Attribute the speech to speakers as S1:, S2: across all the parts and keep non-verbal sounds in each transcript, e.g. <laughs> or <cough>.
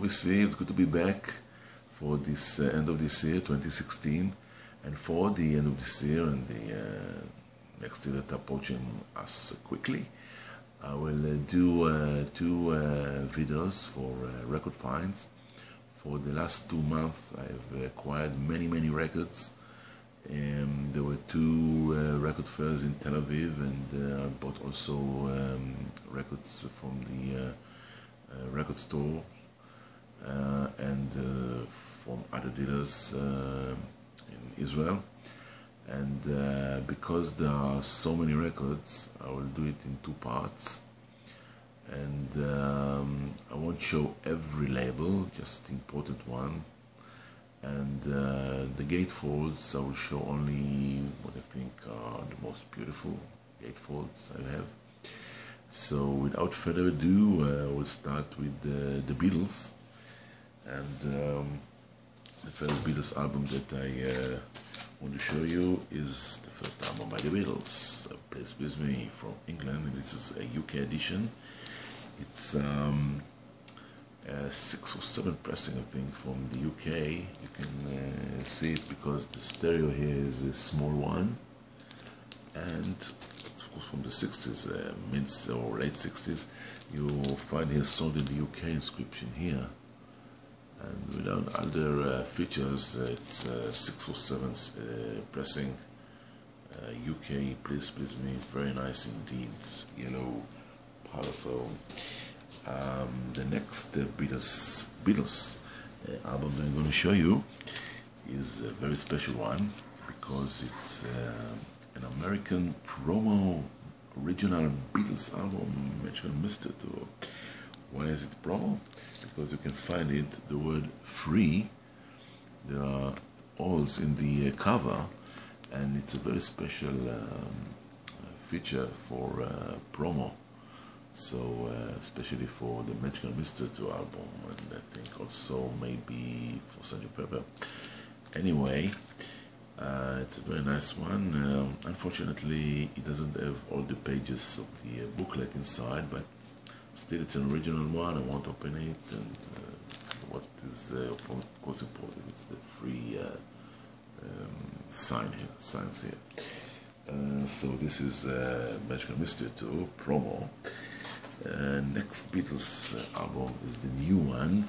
S1: obviously, it's good to be back for this uh, end of this year, 2016, and for the end of this year and the uh, next year that approaching us quickly. I will uh, do uh, two uh, videos for uh, record finds. For the last two months, I've acquired many, many records. Um, there were two uh, record fairs in Tel Aviv, and I bought also um, records from the record store and from other dealers in Israel. And uh, because there are so many records I will do it in two parts. And um, I won't show every label just important one. And uh, the gatefolds I will show only what I think are the most beautiful gatefolds I have. So without further ado uh, we'll start with the, the Beatles and um, the first Beatles album that I uh, want to show you is the first album by the Beatles, uh, Please With Me from England. This is a UK edition. It's um, six or seven pressing, I think, from the UK. You can uh, see it because the stereo here is a small one, and of course from the 60s, uh, mid or late 60s. You find here sold in the UK inscription here and without other uh, features uh, it's uh, 607 uh, pressing. UK uh, please please me very nice indeed yellow powerful. Um, the next uh, Beatles, Beatles album that I'm going to show you is a very special one because it's an American promo original Beatles album which I missed it why is it promo? Because you can find it, the word free, there are alls in the uh, cover, and it's a very special um, feature for uh, promo. So, uh, especially for the Magical Mystery Tour album, and I think also maybe for Sgt. Pepper. Anyway, uh, it's a very nice one. Um, unfortunately, it doesn't have all the pages of the uh, booklet inside, but Still, it's an original one. I won't open it. And uh, what is, uh, of course, important? It's the free uh, um, sign here, signs here. Uh, so this is uh, Magical Mystery Tour promo. Uh, next Beatles album is the new one.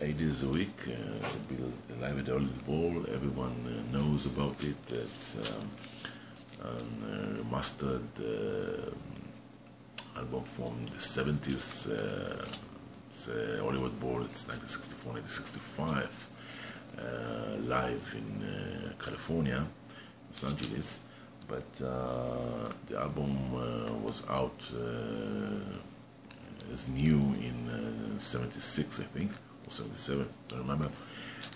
S1: eight days a week, Beatles live at the Hollywood Bowl. Everyone knows about it. It's um, remastered album from the 70s. Uh, it's uh, Hollywood Bowl, it's 1964, 1965, uh, live in uh, California, Los Angeles. But uh, the album was out as new in 76, I think, or 77, don't remember.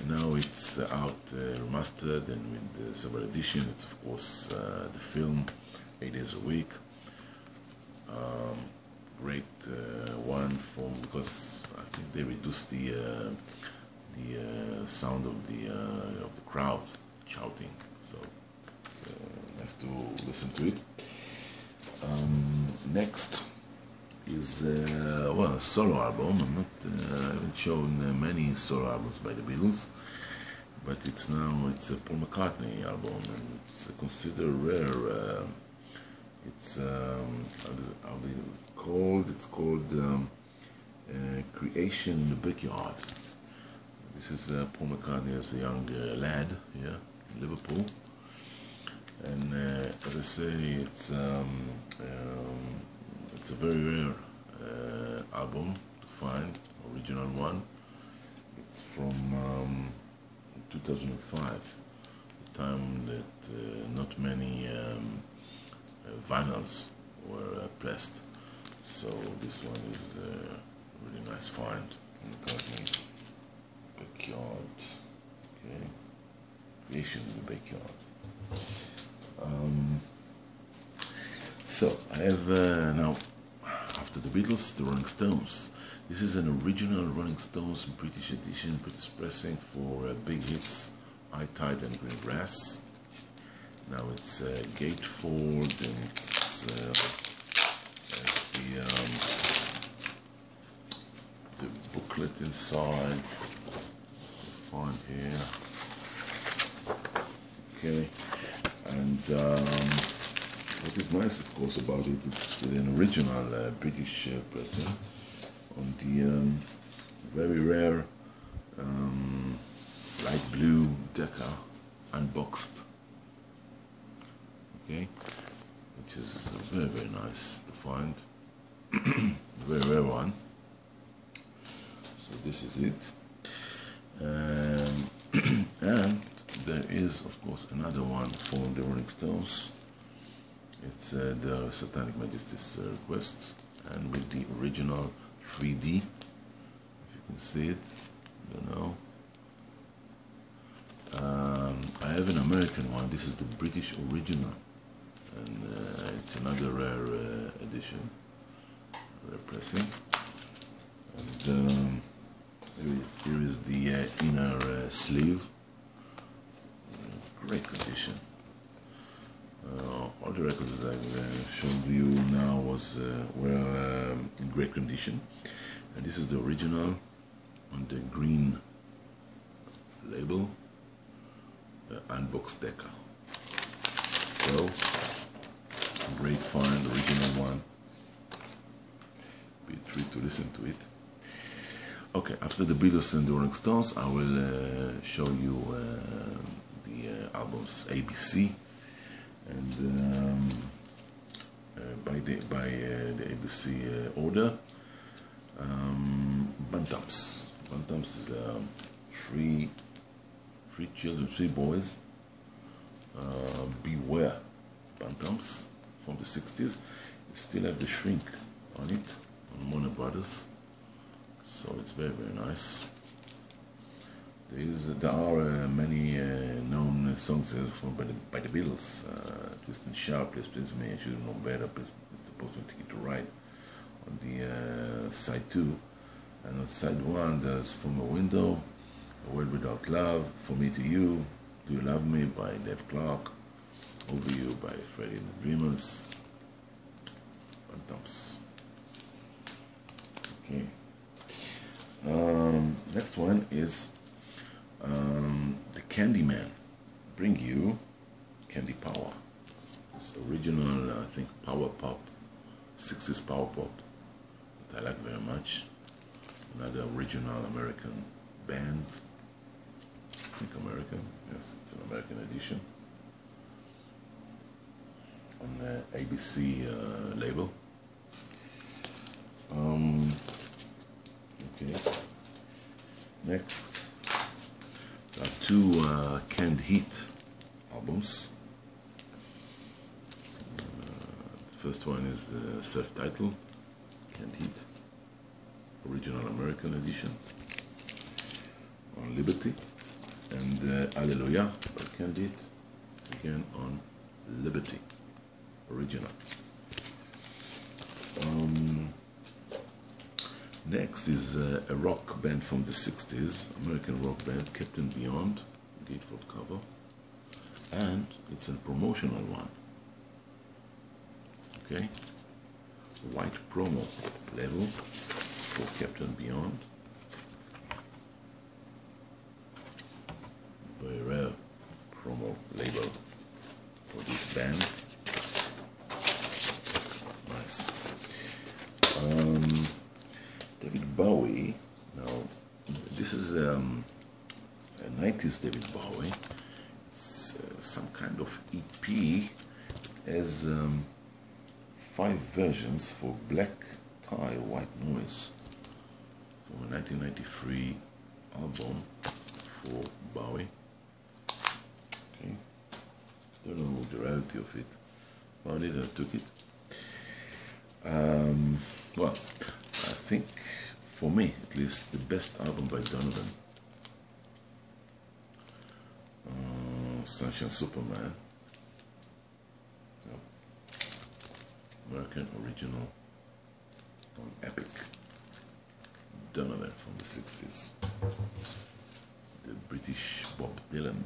S1: And now it's out remastered and with several editions. It's of course the film, eight days a week um, great uh, one from because I think they reduced the uh, the uh, sound of the uh, of the crowd shouting. So it's uh, nice to listen to it. Um, next is uh, well a solo album. I'm not I haven't shown many solo albums by the Beatles but it's now it's a Paul McCartney album and it's considered rare it's um, how called? It's called um, uh, Creation in the Backyard. This is uh, Paul McCartney as a young uh, lad here in Liverpool. And uh, as I say, it's um, um it's a very rare uh, album to find, original one. It's from um, 2005, the time that uh, not many um, vinyls were uh, pressed. So this one is a really nice find in the garden backyard. Okay, creation in the backyard. Um, so I have uh, now after the Beatles, the Rolling Stones. This is an original Rolling Stones British edition, British pressing for uh, big hits, High Tide and Green Grass. Now it's uh, gatefold and it's uh, the, um, the booklet inside. Find here. Okay, and um, what is nice, of course, about it, it's an original uh, British uh, pressing on the um, very rare um, light blue Decca unboxed. Okay, which is very very nice to find. <clears throat> very rare one. So this is it. Um, <clears throat> and there is, of course, another one from the Rolling Stones. It's uh, the Satanic Majesty's uh, request, and with the original 3D. If you can see it, you know. Um, I have an American one. This is the British original, and uh, it's another rare uh, edition, rare pressing. And um, here is the uh, inner uh, sleeve. Great condition. Uh, all the records that I've uh, shown you now was were um, in great condition, and this is the original on the green label, the unboxed Decca So, great find, original one. Be a treat to listen to it. Okay, after the Beatles and the Rolling Stones, I will uh, show you uh, the uh, albums ABC and um, uh, by the by uh, the ABC uh, order. Um, Bantams. Bantams is um, three three children, three boys. Beware, Bantams from the 60s. still have the shrink on it on Warner Brothers. So it's very very nice. There is there are uh, many uh, known songs from by the, by the Beatles. Uh, Twist and Shout please please me I should know better it's the Ticket to Ride on the uh, side two. And on side one there's From a Window A World Without Love For Me to You Do You Love Me by Dave Clark Over You by Freddie and the Dreamers Dumps okay um, next one is um, the Candyman. Bring you Candy Power. It's original, I think, power pop, 60s power pop that I like very much. Another original American band. I think American, yes, it's an American edition. The ABC uh, label. Um, Okay. Next, two uh, Canned Heat albums. Uh, first one is the self-titled Canned Heat, original American edition on Liberty, and uh, Hallelujah by Canned Heat, again on Liberty, original. Um, Next is uh, a rock band from the 60s, American rock band, Captain Beyond, gatefold cover, and it's a promotional one. Okay? White promo label for Captain Beyond. Very rare promo label for this band. Nice. Um, David Bowie. Now, this um, a 90s David Bowie. It's uh, some kind of EP. as um, five versions for Black Tie, White Noise from a 1993 album for Bowie. Okay, don't know the reality of it. Found it and took it. Um, well, I think, for me at least, the best album by Donovan. Uh, Sunshine Superman. Yep. American original on Epic. Donovan from the 60s. The British Bob Dylan.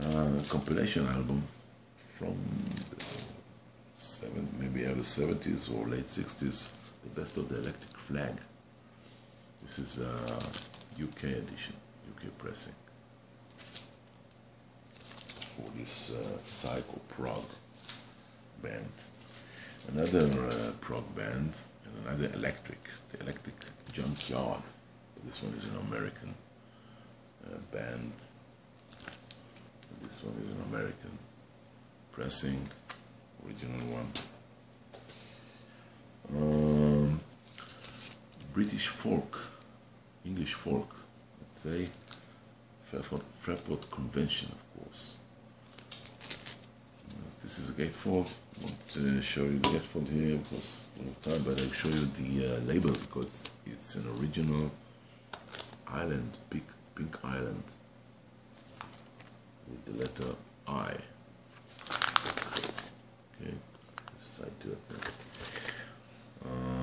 S1: Uh, compilation album from the seven, maybe early 70s or late 60s the best of the electric flag. This is a UK edition, UK pressing for this uh, Psycho prog band. Another uh, prog band and another electric, the Electric Junkyard. This one is an American uh, band. This one is an American pressing, original one. Um, British folk, English folk, let's say, Fairport, Fairport Convention, of course. This is a gatefold. I want to show you the gatefold here because of time, but I'll show you the uh, label because it's an original island, pink, pink island, with the letter I. Okay, side to it. Um, yes.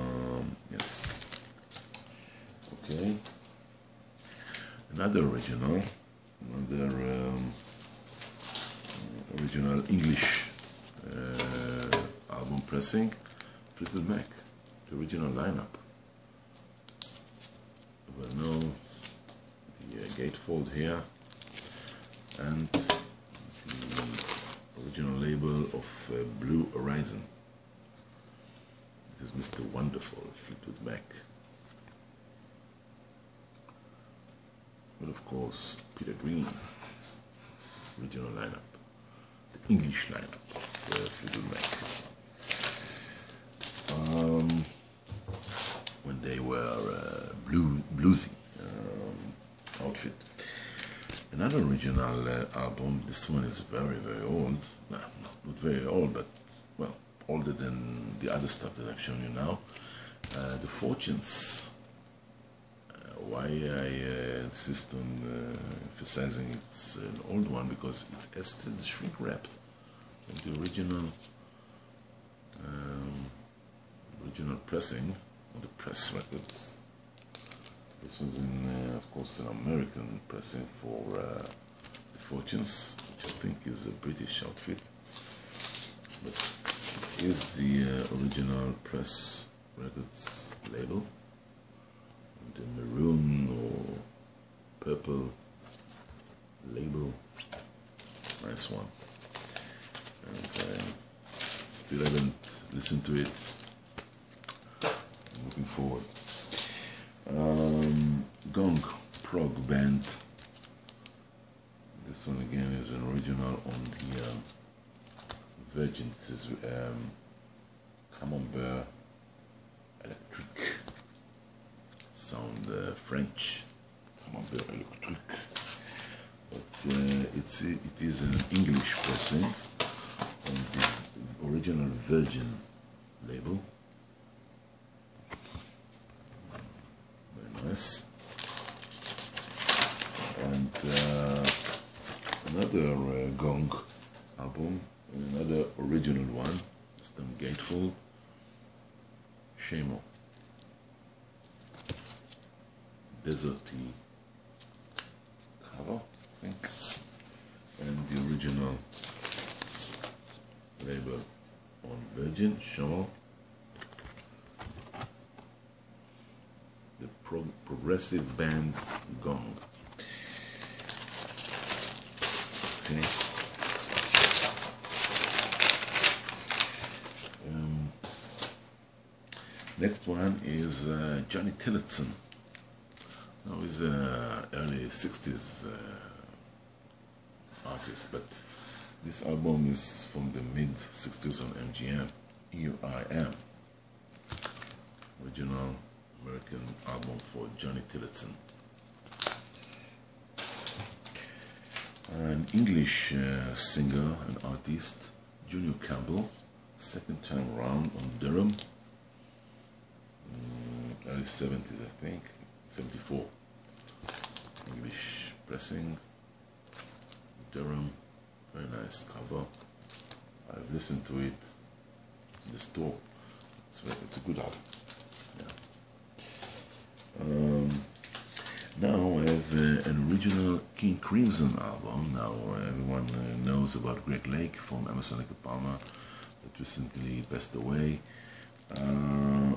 S1: Okay. Another original, another um, original English uh, album pressing, Fleetwood Mac, the original lineup. Well known, the uh, gatefold here, and the original label of uh, Blue Horizon. This is Mr. Wonderful, Fleetwood Mac. But of course, Peter Green, original lineup, the English lineup uh, Fleetwood Mac. Um, when they were uh, blue, bluesy um, outfit. Another original uh, album, this one is very, very old. No, not very old, but, well, older than the other stuff that I've shown you now. Uh, the Fortunes why I uh, insist on uh, emphasizing it's an old one because it has still shrink wrapped the original um, original pressing of the press <laughs> records. This was in, uh, of course, an American pressing for the Fortunes, which I think is a British outfit, but is the uh, original press records label the maroon or purple label. Nice one. And I still haven't listened to it. I'm looking forward. Um, Gong prog band. This one again is an original on the uh, Virgin. This is um, Camembert Electric sound uh, French, Electric, but uh, it's it is an English pressing on the original Virgin label. Very nice. And uh, another uh, Gong album, another original one, done Gatefold, Shamal deserty cover, I think, and the original label on Virgin Show. The pro progressive band Gong. Okay. Um, next one is uh, Johnny Tillotson. Now he's uh, early 60s uh, artist, but this album is from the mid 60s on MGM. Am. Original American album for Johnny Tillotson. An English uh, singer and artist, Junior Campbell, second time around on Deram, mm, early 70s I think, 74. English pressing, Deram, very nice cover. I've listened to it in the store. It's, it's a good album. Yeah. Um, now I have uh, an original King Crimson album. Now everyone uh, knows about Greg Lake from Emerson Lake Palmer that recently passed away. Uh,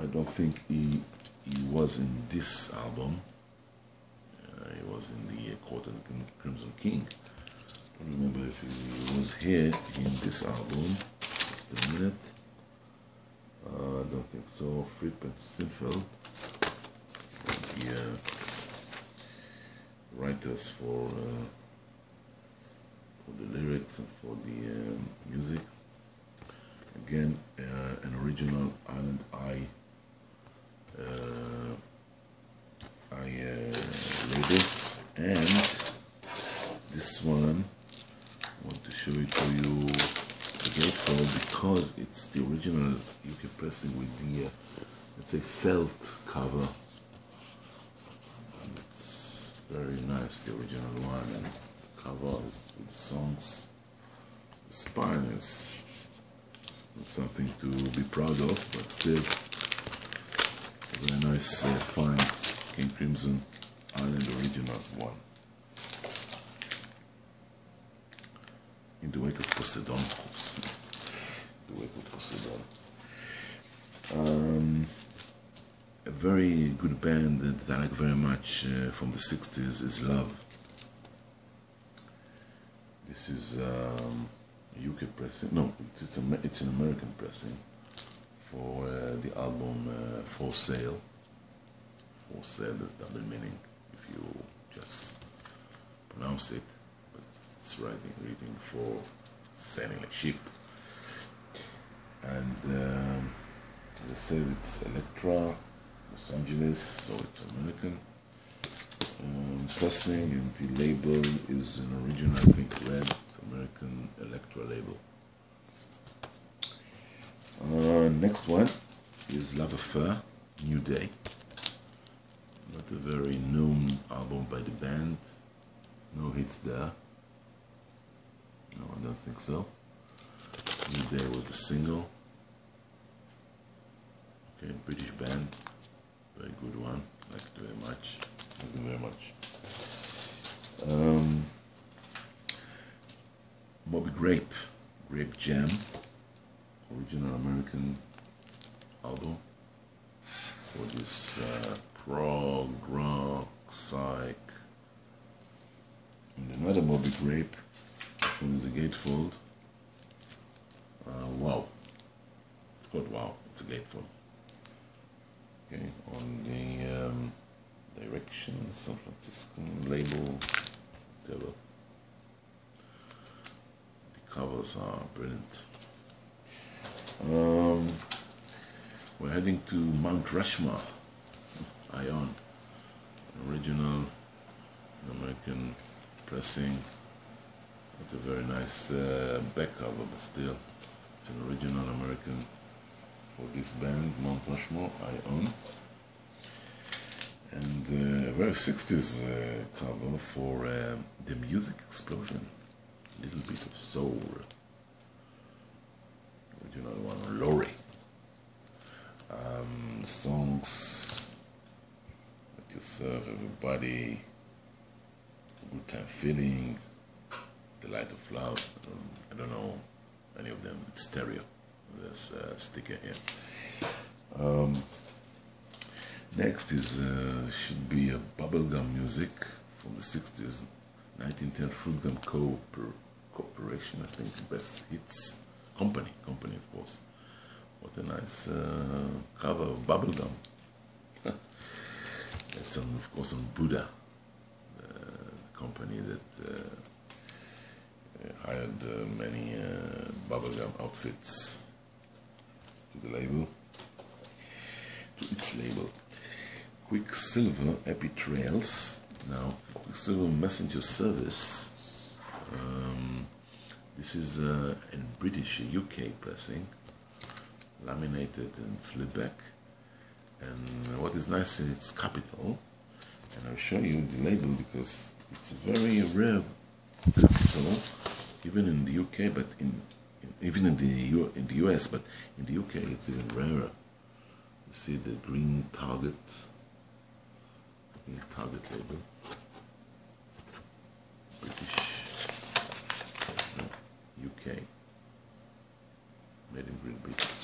S1: I don't think he he was in this album. Uh, he was in the Court of the Crimson King. I don't remember if he was here in this album. Just a minute. Uh, I don't think so. Fripp and Sinfield. The uh, writers for, uh, for the lyrics and for the um, music. Again, uh, an original Island Eye uh, I and this one I want to show it to you again because it's the original UK pressing with the uh, let's say felt cover. And it's very nice the original one and the cover is with songs. The spine is something to be proud of but still very nice uh, find, King Crimson Island original one. In the wake of Poseidon. In the wake of Poseidon. Um, a very good band that I like very much uh, from the 60s is Love. This is um, UK pressing, no, it's, a, it's an American pressing for uh, the album uh, For Sale. For Sale is double meaning if you just pronounce it, but it's writing, reading for sailing a ship. And um, as I said, it's Elektra, Los Angeles, so it's American. Um, pressing and the label is an original, I think, red, it's American Elektra label. Uh, next one is Love Affair, New Day. Not a very known album by the band. No hits there. No, I don't think so. New Day was the single. Okay, British band. Very good one. Like it very much. Thank you very much. Um, Moby Grape, Grape Jam original American album for this uh, prog, rock, psych, and another Moby Grape from the Gatefold. Uh, wow, it's called Wow, it's a Gatefold. Okay, on the um, direction, San Francisco label, whatever. The covers are brilliant. Um, we're heading to Mount Rushmore, Ion, original American pressing with a very nice uh, back cover, but still, it's an original American for this band, Mount Rushmore, Ion. And uh, a very 60s uh, cover for uh, the music explosion, a little bit of soul the one on Laurie. Um, songs that you serve everybody, good time feeling, the light of love. I don't, I don't know any of them. It's stereo. There's a sticker here. Um, next is uh, should be a bubblegum music from the 60s, 1910 Fruit Gum Co Corporation, I think, best hits company, company of course. What a nice uh, cover of bubblegum. That's on, of course on Buddah, the company that uh, uh hired uh, many uh, bubblegum outfits to the label, to its label. Quicksilver Happy Trails. Now, Quicksilver Messenger Service. Um, this is uh, in British UK pressing, laminated in flipback. And what is nice in its Capitol, and I'll show you the label because it's a very rare Capitol, even in the UK, but in, in even in the U, in the US, but in the UK it's even rarer. You see the green target, green target label, British UK. Made in Great Britain.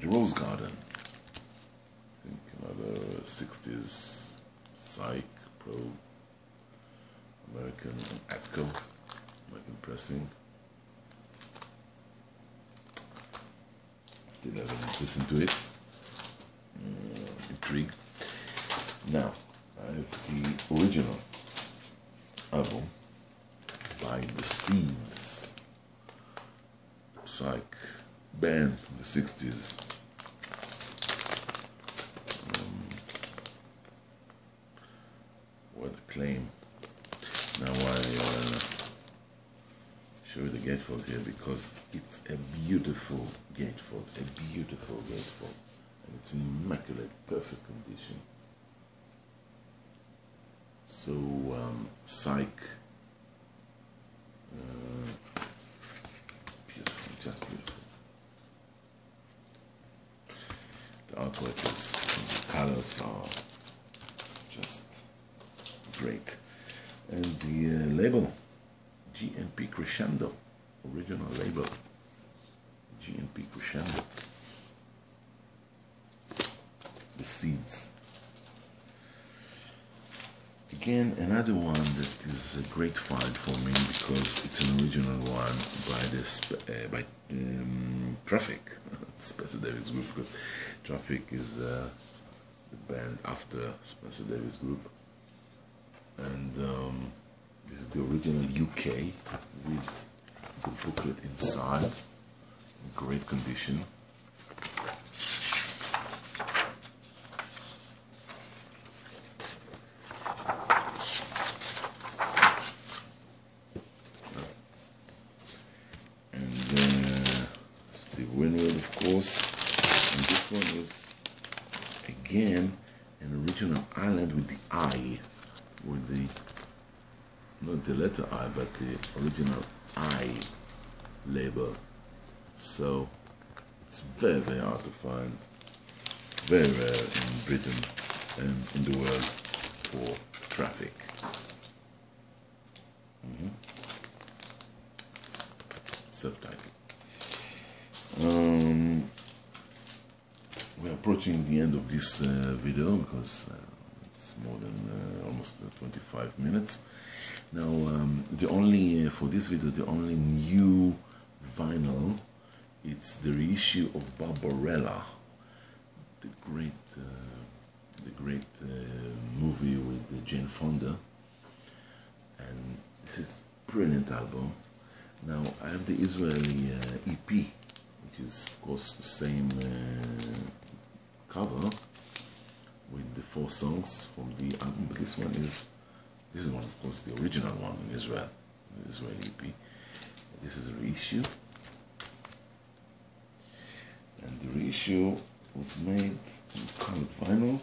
S1: the Rose Garden. I think another 60s Psych Pro American Atco, Still haven't listened to it. Mm, intrigued. Now, I have the original album by The Seeds, Psych band in the 60s. Um, what a claim. Now I show you the gatefold here because it's a beautiful gatefold, a beautiful gatefold. And it's in immaculate, perfect condition. So, um, Psych, uh, beautiful, just beautiful. The artwork is, the colors are just great. And the uh, label, GNP Crescendo, original label, GNP Crescendo. The seeds. Again, another one that is a great find for me because it's an original one by this uh, by um, Traffic, <laughs> Spencer Davis Group. Because Traffic is uh, the band after Spencer Davis Group, and um, this is the original UK with the booklet inside, in great condition. And Steve Winwood, of course. And this one is again an original island with the I, with the not the letter I, but the original I label. So it's very, very hard to find. Very rare in Britain and in the world for traffic. Mhm. Subtitle. Um, we're approaching the end of this uh, video because uh, it's more than uh, almost uh, 25 minutes. Now, um, the only uh, for this video, the only new vinyl, it's the reissue of Barbarella, the great, uh, the great uh, movie with Jane Fonda, and this is brilliant album. Now I have the Israeli uh, EP, which is of course the same uh, cover with the four songs from the album, but this one is this is one of course the original one in Israel, Israeli EP. This is a reissue, and the reissue was made in colored vinyl,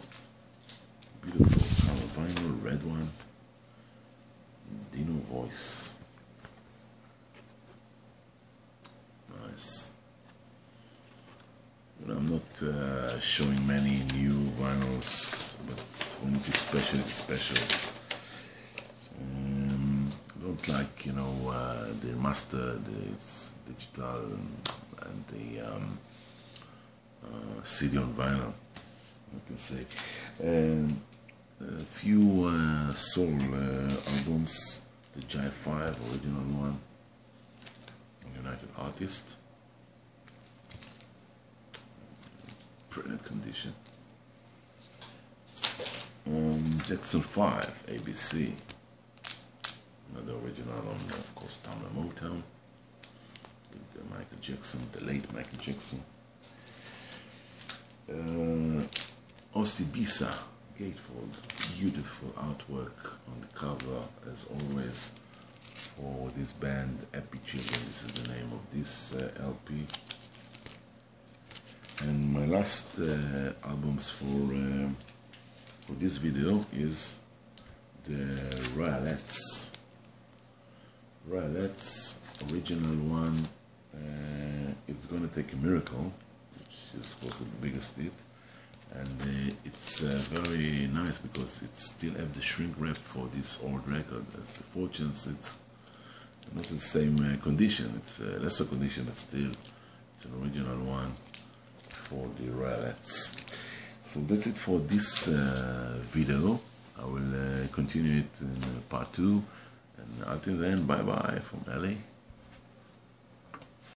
S1: beautiful colored vinyl, red one, Dino voice. Nice. Know, I'm not uh, showing many new vinyls, but when it is special, it's special. Like, you know, uh, the master, the digital, and, the um, uh, CD on vinyl, I can say. And a few uh, soul uh, albums, the Jive 5, original one, United Artists. Brilliant condition. Um, Jackson 5, ABC. Another original on, of course, Tamla Motown. Uh, Michael Jackson, the late Michael Jackson. Uh, Osibisa, Gatefold. Beautiful artwork on the cover, as always, for this band, Happy Children. This is the name of this uh, LP. And my last uh, albums for uh, for this video is the Royalettes. Royalettes original one uh, it's gonna take a miracle, which is of the biggest hit, and uh, it's uh, very nice because it still have the shrink wrap for this old record. As the Fortunes, it's not the same uh, condition. It's a lesser condition, but still, it's an original one for the rallets. So that's it for this uh, video. I will uh, continue it in part two. And until then, bye bye from Ellie.